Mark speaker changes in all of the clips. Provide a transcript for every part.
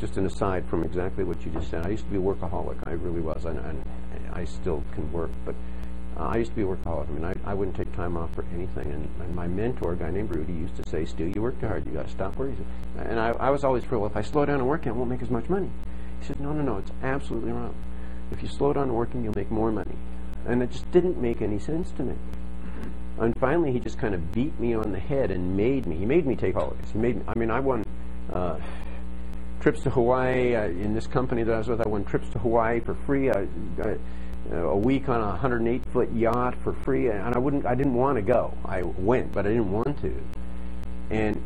Speaker 1: just an aside from exactly what you just said. I used to be a workaholic. I really was, and, and I still can work, but uh, I used to be a workaholic. I mean, I, I wouldn't take time off for anything. And, and my mentor, a guy named Rudy, used to say, "Stew, you work too hard. You got to stop working." And I, I was always well, if I slow down and working, I won't make as much money. He said, "No, no, no. It's absolutely wrong. If you slow down working, you'll make more money." And it just didn't make any sense to me. And finally, he just kind of beat me on the head and made me. He made me take holidays. He made me. I mean, I won. Uh, trips to Hawaii uh, in this company that I was with. I won trips to Hawaii for free. I, I, a week on a 108 foot yacht for free, and I wouldn't. I didn't want to go. I went, but I didn't want to. And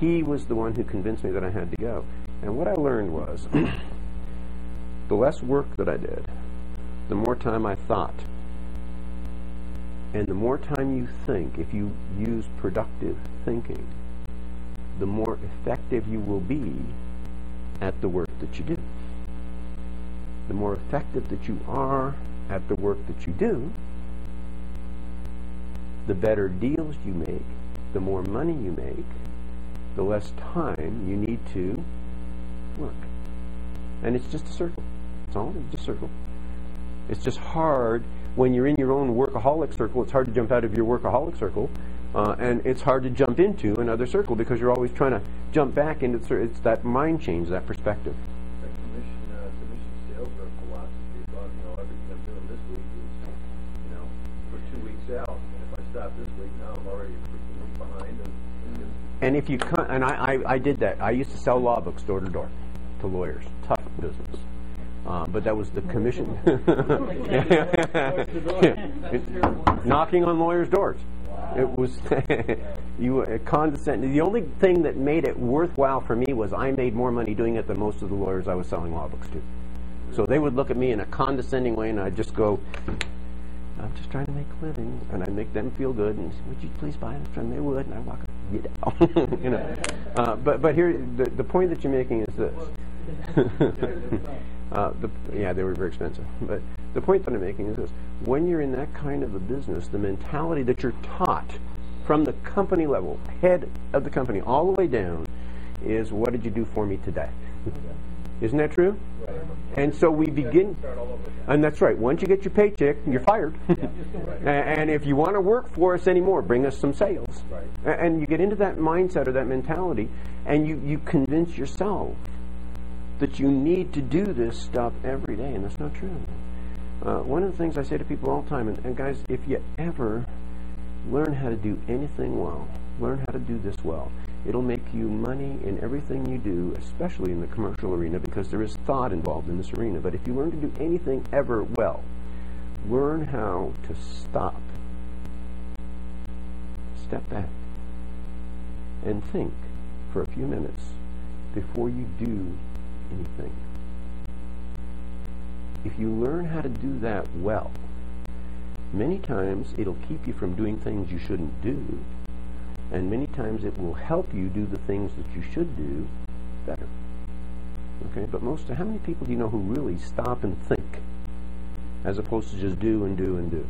Speaker 1: he was the one who convinced me that I had to go. And what I learned was, the less work that I did, the more time I thought. And the more time you think, if you use productive thinking, the more effective you will be at the work that you do. The more effective that you are at the work that you do, the better deals you make, the more money you make, the less time you need to work. And it's just a circle. It's all just a circle. It's just hard when you're in your own workaholic circle. It's hard to jump out of your workaholic circle uh, and it's hard to jump into another circle because you're always trying to jump back into the, it's that mind change, that perspective.
Speaker 2: Uh, commission sales rep philosophy about, you know, everything I'm doing this week is, you know, for two weeks out. And if I stop this week now, I'm already a week behind. And, and,
Speaker 1: and if you and I, I, I did that. I used to sell law books door to door to lawyers. Tough Uh, but that was the commission. Knocking on lawyers' doors. It was you uh, condescending. The only thing that made it worthwhile for me was I made more money doing it than most of the lawyers I was selling law books to. So they would look at me in a condescending way, and I'd just go, "I'm just trying to make a living," and I'd make them feel good. And say, would you please buy this? And they would, and I'd walk, get out, you know. Uh, but but here, the the point that you're making is this. Uh, the, yeah, they were very expensive. But the point that I'm making is this. When you're in that kind of a business, the mentality that you're taught from the company level, head of the company, all the way down, is what did you do for me today? Isn't that true? Right. And so we begin, and that's right. Once you get your paycheck, you're fired. and if you want to work for us anymore, bring us some sales. Right. And you get into that mindset or that mentality, and you, you convince yourself that you need to do this stuff every day, and that's not true. Uh, one of the things I say to people all the time, and, and guys, if you ever learn how to do anything well, learn how to do this well, it'll make you money in everything you do, especially in the commercial arena, because there is thought involved in this arena. But if you learn to do anything ever well, learn how to stop, step back, and think for a few minutes before you do anything. If you learn how to do that well, many times it'll keep you from doing things you shouldn't do, and many times it will help you do the things that you should do better. Okay, but most, how many people do you know who really stop and think, as opposed to just do and do and do?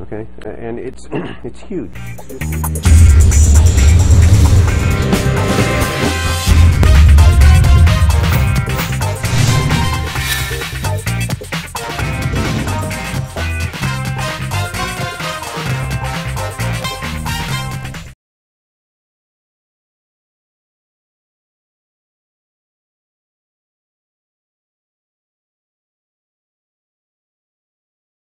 Speaker 1: Okay, and it's it's huge.